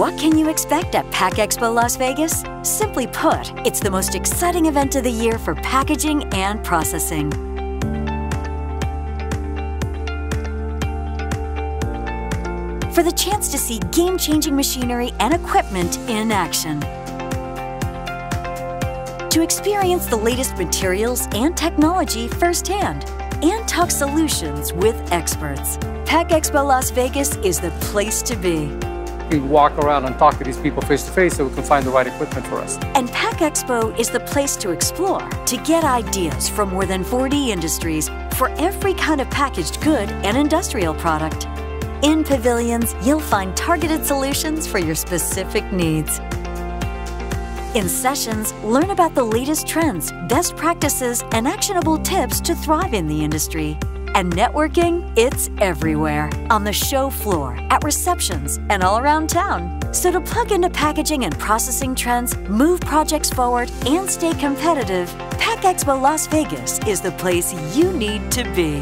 What can you expect at Pack Expo Las Vegas? Simply put, it's the most exciting event of the year for packaging and processing. For the chance to see game-changing machinery and equipment in action. To experience the latest materials and technology firsthand and talk solutions with experts. Pack Expo Las Vegas is the place to be. We walk around and talk to these people face to face so we can find the right equipment for us. And Pack Expo is the place to explore, to get ideas from more than 40 industries for every kind of packaged good and industrial product. In pavilions, you'll find targeted solutions for your specific needs. In sessions, learn about the latest trends, best practices, and actionable tips to thrive in the industry. And networking, it's everywhere on the show floor, at receptions, and all around town. So, to plug into packaging and processing trends, move projects forward, and stay competitive, Pack Expo Las Vegas is the place you need to be.